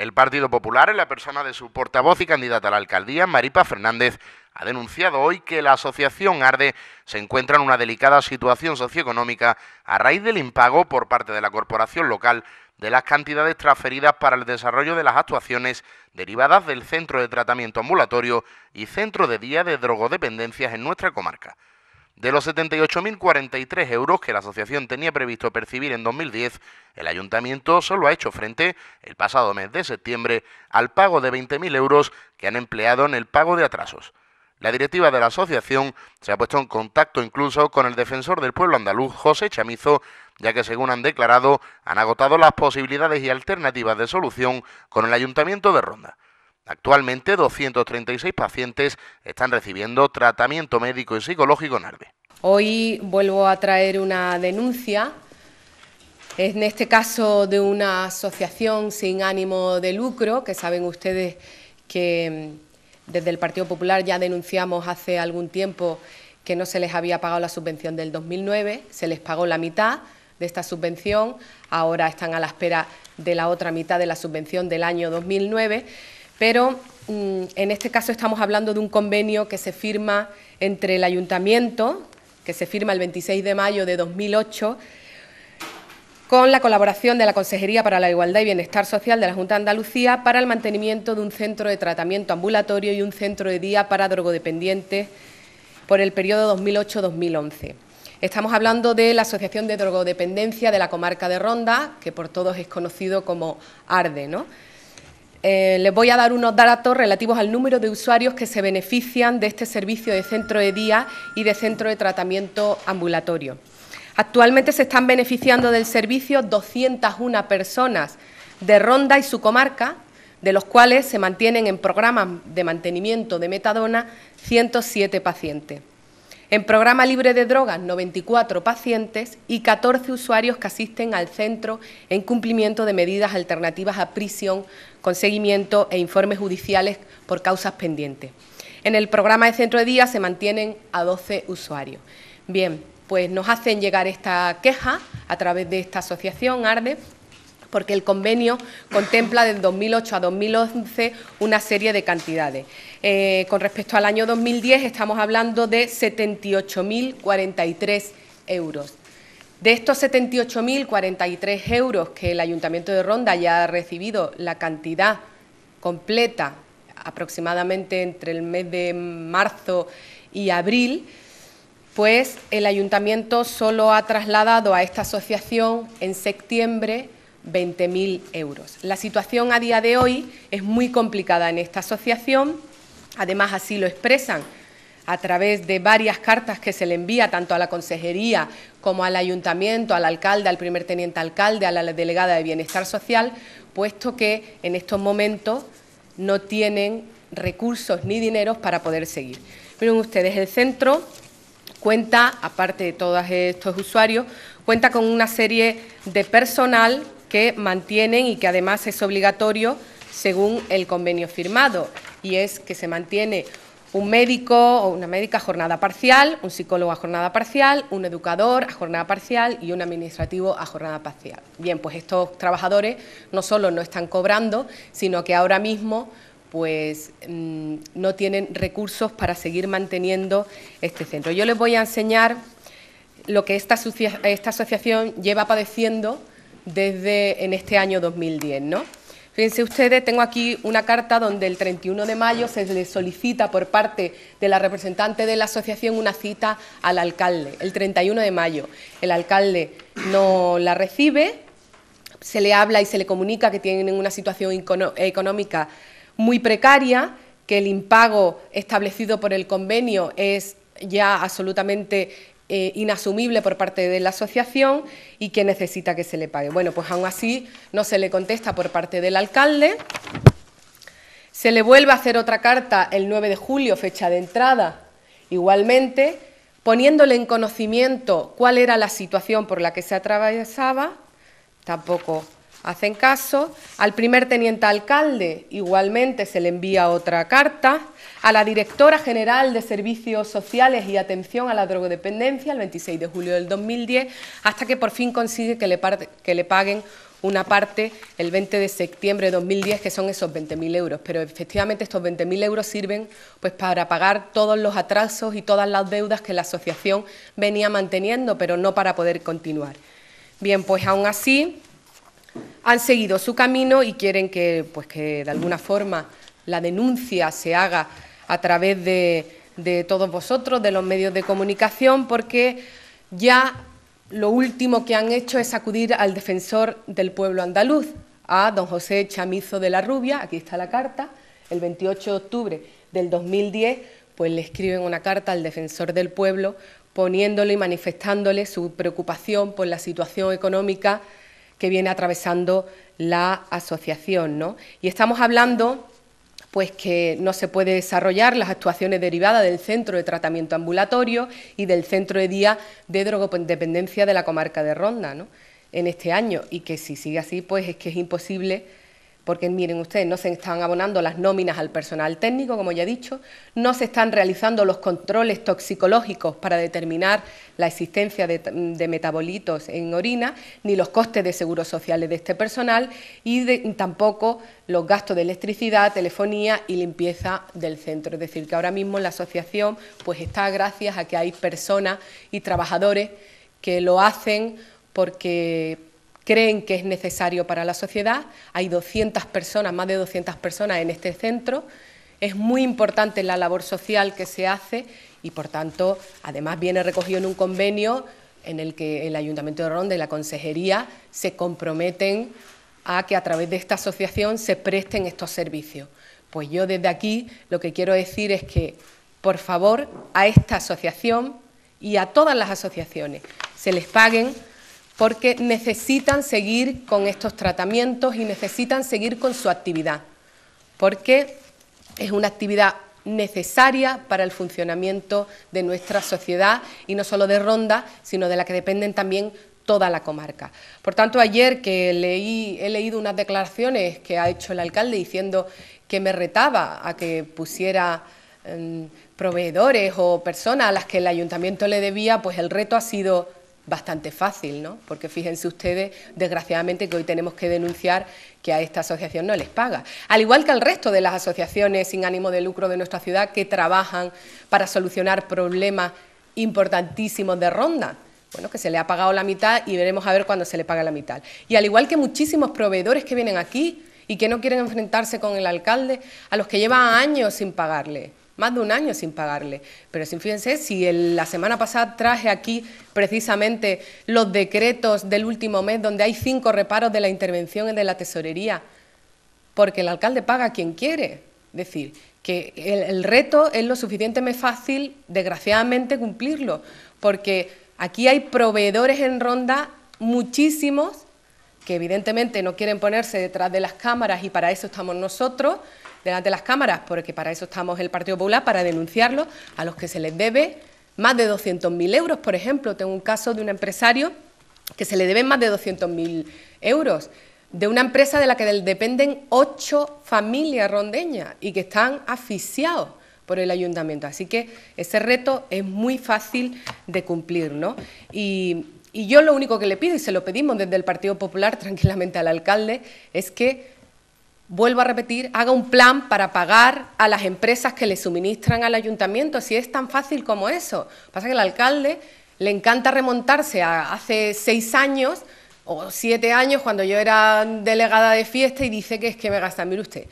El Partido Popular, en la persona de su portavoz y candidata a la alcaldía, Maripa Fernández, ha denunciado hoy que la asociación Arde se encuentra en una delicada situación socioeconómica a raíz del impago por parte de la corporación local de las cantidades transferidas para el desarrollo de las actuaciones derivadas del Centro de Tratamiento Ambulatorio y Centro de Día de Drogodependencias en nuestra comarca. De los 78.043 euros que la asociación tenía previsto percibir en 2010, el ayuntamiento solo ha hecho frente, el pasado mes de septiembre, al pago de 20.000 euros que han empleado en el pago de atrasos. La directiva de la asociación se ha puesto en contacto incluso con el defensor del pueblo andaluz, José Chamizo, ya que según han declarado, han agotado las posibilidades y alternativas de solución con el ayuntamiento de Ronda. Actualmente 236 pacientes están recibiendo tratamiento médico y psicológico en Arde. Hoy vuelvo a traer una denuncia, en este caso de una asociación sin ánimo de lucro, que saben ustedes que mm, desde el Partido Popular ya denunciamos hace algún tiempo que no se les había pagado la subvención del 2009, se les pagó la mitad de esta subvención, ahora están a la espera de la otra mitad de la subvención del año 2009 pero mm, en este caso estamos hablando de un convenio que se firma entre el Ayuntamiento, que se firma el 26 de mayo de 2008, con la colaboración de la Consejería para la Igualdad y Bienestar Social de la Junta de Andalucía para el mantenimiento de un centro de tratamiento ambulatorio y un centro de día para drogodependientes por el periodo 2008-2011. Estamos hablando de la Asociación de Drogodependencia de la comarca de Ronda, que por todos es conocido como ARDE, ¿no? Eh, les voy a dar unos datos relativos al número de usuarios que se benefician de este servicio de centro de día y de centro de tratamiento ambulatorio. Actualmente se están beneficiando del servicio 201 personas de Ronda y su comarca, de los cuales se mantienen en programas de mantenimiento de metadona 107 pacientes. En programa libre de drogas, 94 pacientes y 14 usuarios que asisten al centro en cumplimiento de medidas alternativas a prisión con seguimiento e informes judiciales por causas pendientes. En el programa de centro de día se mantienen a 12 usuarios. Bien, pues nos hacen llegar esta queja a través de esta asociación ARDE porque el convenio contempla desde 2008 a 2011 una serie de cantidades. Eh, con respecto al año 2010 estamos hablando de 78.043 euros. De estos 78.043 euros que el Ayuntamiento de Ronda ya ha recibido la cantidad completa, aproximadamente entre el mes de marzo y abril, pues el Ayuntamiento solo ha trasladado a esta asociación en septiembre 20.000 euros. La situación a día de hoy es muy complicada en esta asociación, además así lo expresan a través de varias cartas que se le envía tanto a la consejería como al ayuntamiento, al alcalde, al primer teniente alcalde, a la delegada de Bienestar Social, puesto que en estos momentos no tienen recursos ni dineros para poder seguir. Miren ustedes, el centro cuenta, aparte de todos estos usuarios, cuenta con una serie de personal que mantienen y que además es obligatorio según el convenio firmado, y es que se mantiene un médico o una médica a jornada parcial, un psicólogo a jornada parcial, un educador a jornada parcial y un administrativo a jornada parcial. Bien, pues estos trabajadores no solo no están cobrando, sino que ahora mismo pues mm, no tienen recursos para seguir manteniendo este centro. Yo les voy a enseñar lo que esta, esta asociación lleva padeciendo desde en este año 2010, ¿no? Fíjense ustedes, tengo aquí una carta donde el 31 de mayo se le solicita por parte de la representante de la asociación una cita al alcalde. El 31 de mayo el alcalde no la recibe, se le habla y se le comunica que tienen una situación económica muy precaria, que el impago establecido por el convenio es ya absolutamente eh, inasumible por parte de la asociación y que necesita que se le pague. Bueno, pues aún así no se le contesta por parte del alcalde. Se le vuelve a hacer otra carta el 9 de julio, fecha de entrada, igualmente, poniéndole en conocimiento cuál era la situación por la que se atravesaba, tampoco hacen caso. Al primer teniente alcalde igualmente se le envía otra carta. A la directora general de Servicios Sociales y Atención a la Drogodependencia el 26 de julio del 2010, hasta que por fin consigue que le, que le paguen una parte el 20 de septiembre de 2010, que son esos 20.000 euros. Pero efectivamente estos 20.000 euros sirven pues, para pagar todos los atrasos y todas las deudas que la asociación venía manteniendo, pero no para poder continuar. Bien, pues aún así han seguido su camino y quieren que, pues, que de alguna forma la denuncia se haga a través de, todos vosotros, de los medios de comunicación, porque ya lo último que han hecho es acudir al defensor del pueblo andaluz, a don José Chamizo de la Rubia, aquí está la carta, el 28 de octubre del 2010, pues le escriben una carta al defensor del pueblo poniéndole y manifestándole su preocupación por la situación económica que viene atravesando la asociación. ¿no? Y estamos hablando pues que no se puede desarrollar las actuaciones derivadas del centro de tratamiento ambulatorio y del centro de día de drogodependencia de la comarca de Ronda ¿no? en este año y que si sigue así pues es que es imposible porque miren ustedes, no se están abonando las nóminas al personal técnico, como ya he dicho, no se están realizando los controles toxicológicos para determinar la existencia de, metabolitos en orina, ni los costes de seguros sociales de este personal y tampoco los gastos de electricidad, telefonía y limpieza del centro. Es decir, que ahora mismo la asociación pues está gracias a que hay personas y trabajadores que lo hacen porque creen que es necesario para la sociedad. Hay 200 personas, más de 200 personas en este centro. Es muy importante la labor social que se hace y, por tanto, además viene recogido en un convenio en el que el Ayuntamiento de Ronda y la Consejería se comprometen a que a través de esta asociación se presten estos servicios. Pues yo desde aquí lo que quiero decir es que, por favor, a esta asociación y a todas las asociaciones se les paguen porque necesitan seguir con estos tratamientos y necesitan seguir con su actividad, porque es una actividad necesaria para el funcionamiento de nuestra sociedad y no solo de Ronda, sino de la que dependen también toda la comarca. Por tanto, ayer que leí, he leído unas declaraciones que ha hecho el alcalde diciendo que me retaba a que pusiera em, proveedores o personas a las que el ayuntamiento le debía, pues el reto ha sido bastante fácil, ¿no? Porque fíjense ustedes, desgraciadamente, que hoy tenemos que denunciar que a esta asociación no les paga. Al igual que al resto de las asociaciones sin ánimo de lucro de nuestra ciudad que trabajan para solucionar problemas importantísimos de ronda. Bueno, que se le ha pagado la mitad y veremos a ver cuándo se le paga la mitad. Y al igual que muchísimos proveedores que vienen aquí y que no quieren enfrentarse con el alcalde, a los que llevan años sin pagarle más de un año sin pagarle. Pero fíjense, si la semana pasada traje aquí precisamente los decretos del último mes donde hay cinco reparos de la intervención de la tesorería, porque el alcalde paga a quien quiere. Es decir, que el, reto es lo suficientemente fácil, desgraciadamente, cumplirlo, porque aquí hay proveedores en ronda muchísimos que evidentemente no quieren ponerse detrás de las cámaras y para eso estamos nosotros, delante de las cámaras, porque para eso estamos el Partido Popular, para denunciarlo a los que se les debe más de 200.000 euros. Por ejemplo, tengo un caso de un empresario que se le deben más de 200.000 euros, de una empresa de la que dependen ocho familias rondeñas y que están asfixiados por el ayuntamiento. Así que ese reto es muy fácil de cumplir. ¿no? Y yo lo único que le pido, y se lo pedimos desde el Partido Popular tranquilamente al alcalde, es que vuelvo a repetir, haga un plan para pagar a las empresas que le suministran al ayuntamiento, si es tan fácil como eso. Pasa que al alcalde le encanta remontarse a hace seis años o siete años cuando yo era delegada de fiesta y dice que es que me gastan, mire usted,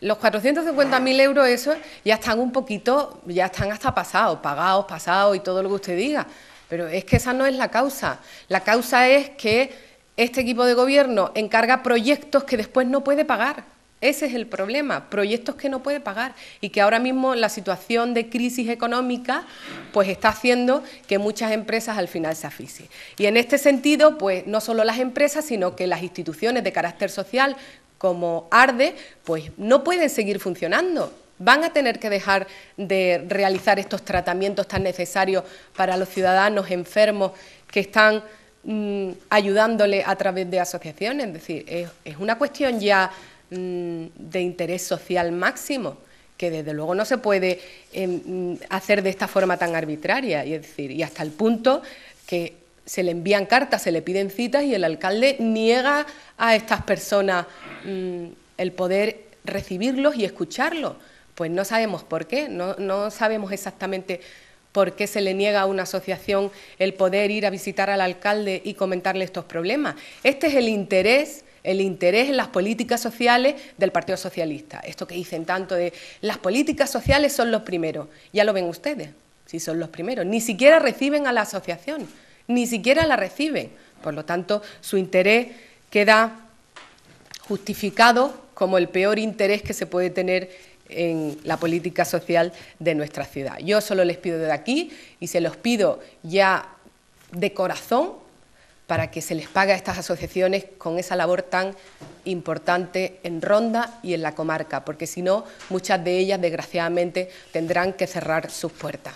los 450.000 euros esos ya están un poquito, ya están hasta pasados, pagados, pasados y todo lo que usted diga. Pero es que esa no es la causa. La causa es que este equipo de gobierno encarga proyectos que después no puede pagar. Ese es el problema, proyectos que no puede pagar y que ahora mismo la situación de crisis económica pues está haciendo que muchas empresas al final se asfixien. Y en este sentido, pues no solo las empresas, sino que las instituciones de carácter social como ARDE, pues no pueden seguir funcionando. Van a tener que dejar de realizar estos tratamientos tan necesarios para los ciudadanos enfermos que están mm, ayudándole a través de asociaciones. Es decir, es una cuestión ya Mm, de interés social máximo, que desde luego no se puede em, hacer de esta forma tan arbitraria, y, decir, y hasta el punto que se le envían cartas, se le piden citas y el alcalde niega a estas personas mm, el poder recibirlos y escucharlos. Pues no sabemos por qué, no, no sabemos exactamente por qué se le niega a una asociación el poder ir a visitar al alcalde y comentarle estos problemas. Este es el interés el interés en las políticas sociales del Partido Socialista. Esto que dicen tanto de las políticas sociales son los primeros. Ya lo ven ustedes, si son los primeros. Ni siquiera reciben a la asociación, ni siquiera la reciben. Por lo tanto, su interés queda justificado como el peor interés que se puede tener en la política social de nuestra ciudad. Yo solo les pido desde aquí y se los pido ya de corazón para que se les pague a estas asociaciones con esa labor tan importante en Ronda y en la comarca, porque si no, muchas de ellas, desgraciadamente, tendrán que cerrar sus puertas.